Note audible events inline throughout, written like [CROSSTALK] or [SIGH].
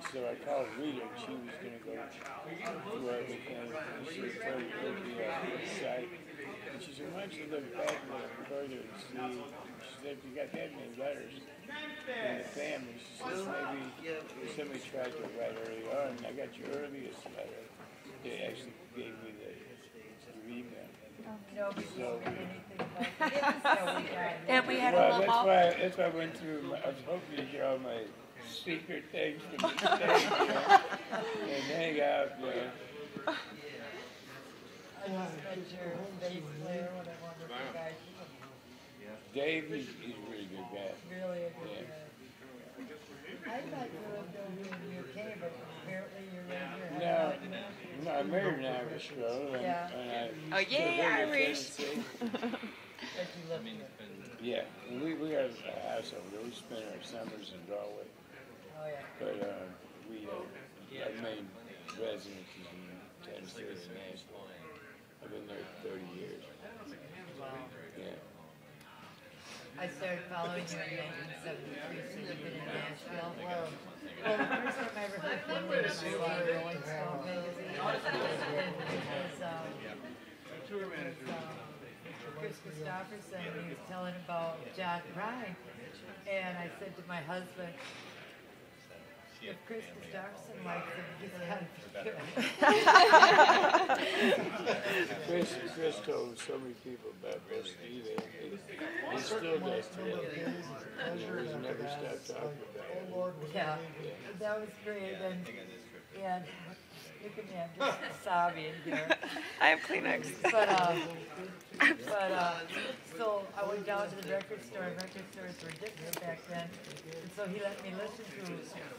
And so I called Rita, and she was gonna go to our mechanic, and she was trying to go to the uh, site. And she said, why don't you look back a little further and see, she said, if you got that many letters in the family, she says, maybe somebody tried to write early on, and I got your earliest letter. They actually gave me the, your email. No, we anything. So we got it. And we had a Well, little that's why, that's why I went through, my- I was hoping to hear all my secret things from the stage, you know, and hang out, you know. I just met your bass player when I wanted to guy. Dave, he's, he's a really good guy. Really a good Yeah. guy. I thought you lived over in the UK, but apparently you're in here. No, no, I married an Irish girl, and, Yeah. and I. Oh, still yay, live Irish. [LAUGHS] But you lived here. Yeah, we, we have a house over there, we spend our summers in Galway, Oh, yeah. but, uh, we, uh, our main residence is in Tennessee and Nashville. I've been there thirty years, yeah. I started following you in nineteen seventy-three, so you've been in Nashville. Well, well, the first time I ever heard from you was you on Rolling Stone magazine. And it was, um, it was, um, Chris Christopherson, and he was telling about John Prine. And I said to my husband, if Chris Christopherson likes him, he's gotta be good. Chris, Chris told so many people about Buster Lee. He, he still does today. You know, he's never stopped talking about it. Yeah, that was great, and, and, look at me, I'm just sobbing here. [LAUGHS] I have Kleenex. But, but, uh, so I went down to the record store, and record stores were different back then. And so he let me listen to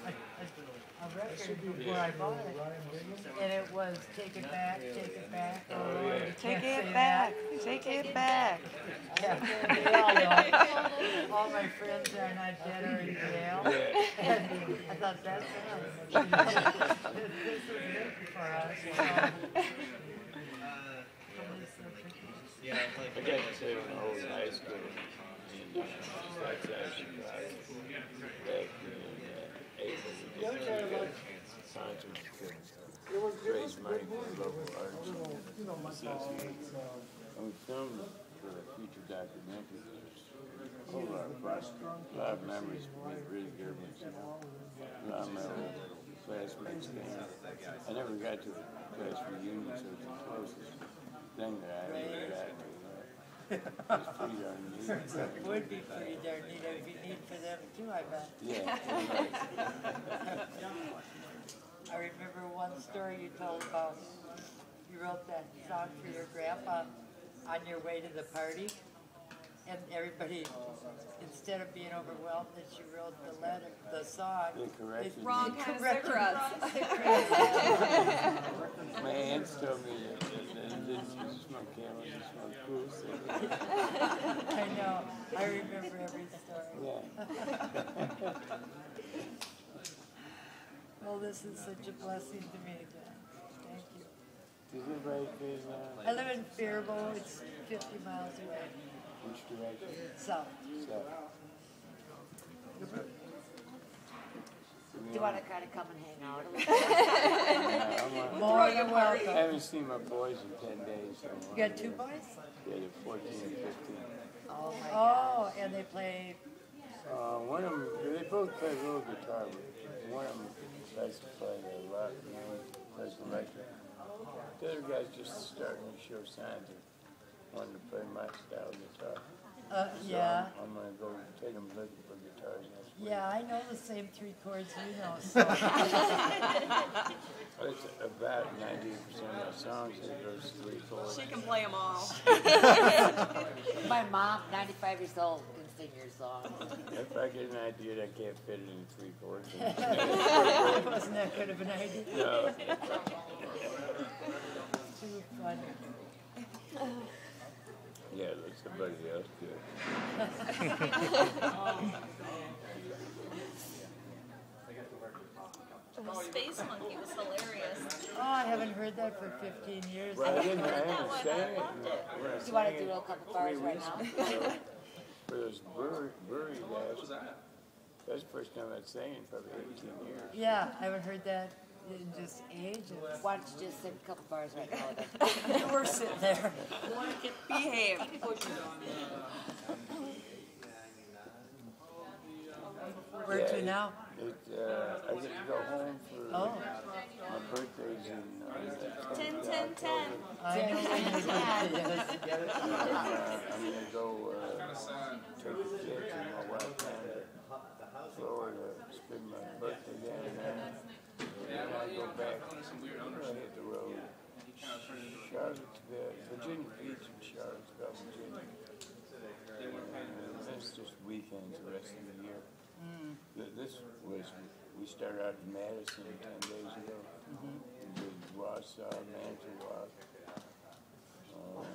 a, a, a record before I bought it. And it was Take It Back, Take It Back, oh Lord, Take can't say it back. Take it back. Yeah, all my friends are not dead or in jail. And I thought, that's us. [LAUGHS] This was written for us. So. I got to say, when in high school, in, uh, just outside Chicago, back in, uh, April, we did a concert to raise money for local arts association. And we filmed for a future documentary. A whole lot of fun, a lot of memories with really good ones, you know. A lot of my classmates came. I never got to the class reunion, so it's the closest thing that I ever got It's pretty darn neat. It would be pretty darn neat, it'd be neat for them too, I bet. Yeah. I remember one story you told about, you wrote that song for your grandpa on your way to the party. And everybody, instead of being overwhelmed that you wrote the letter, the song. They corrected me. Wrong kind of corrected cigarettes. [LAUGHS] My aunts told me that, that, that didn't you smoke camels, you smoke cool cigarettes. I know, I remember every story. Yeah. Well, this is such a blessing to me again. Thank you. Does everybody feel, uh, I live in Faribault, it's fifty miles away, which direction? south. So. Do you want to kind of come and hang out? a little? Yeah, [LAUGHS] I'm More than I haven't seen my boys in ten days. so You got two boys? Yeah, they're fourteen and fifteen. Oh, my Oh, and they play, Uh, one of them, they both play a little guitar, but one of them likes to play a lot, you know, plays electric. The other guy's just starting to show signs of wanting to play my style guitar. uh, So yeah, I'm, I'm gonna go take them looking for guitars next week. yeah, I know the same three chords you know, so. [LAUGHS] It's about ninety percent of my songs, it goes three chords. She can play them all. [LAUGHS] My mom, 95 years old, can sing your song. If I get an idea that I can't fit it in three chords, then Wasn't [LAUGHS] that good of an idea? no. Too funny. Yeah, let somebody else do it. Space Monkey was hilarious. Oh, I haven't heard that for fifteen years. Well, I didn't, I haven't sang it. when Do you want to do a couple three bars right now? For those brewery, brewery guys. That's the first time I'd sang in probably eighteen years. Yeah, I haven't heard that in just ages. Why don't you just sing a couple bars right now? [LAUGHS] [LAUGHS] We're sitting there. Behave. Where to now? It, uh, I get to go home for Oh, my birthday's in, uh, Ten, ten, ten. I know [LAUGHS] when your birthday is. And, uh, I'm gonna go, uh, take the kids and my wife down to Florida, spend my birthday down there. And then I go back, I'm gonna hit the road. Charlottesville, Virginia Beach and Charlottesville, Virginia. And that's just weekends the rest of the year. Mm. Th- This was, we started out in Madison ten days ago. Mm-hmm. We did Wausau, Manitowoc. um,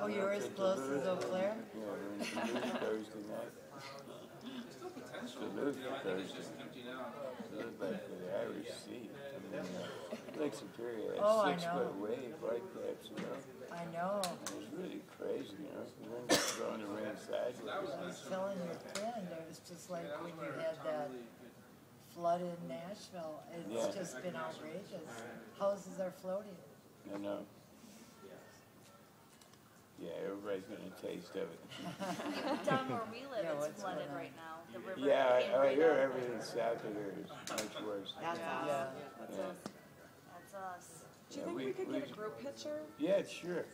Oh, you're as close as Eau Claire? Yeah, we're in Duluth Thursday night. Duluth Thursday. Duluth back to the Irish Sea. Uh, I mean, uh, Lake Superior Oh, I had six know. foot wave, white caps, you know. I know. It was really crazy, you know. The wind was blowing the rain sideways. I was telling your friend, it was just like when you had that flood in Nashville. It's Yeah. just been outrageous. Houses are floating. I know. Yeah, everybody's gonna taste of it. Down where we live, Yeah, it's what's flooded right now. The river Yeah, I, I right hear up. everything south of here is much worse. That's Yeah. awesome. Yeah. That's Yeah. us. That's us. Do you Yeah, think we- we could get a group picture? Yeah, sure.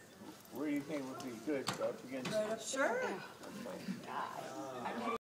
Where do you think would be good? Up against? Right up Sure. Okay.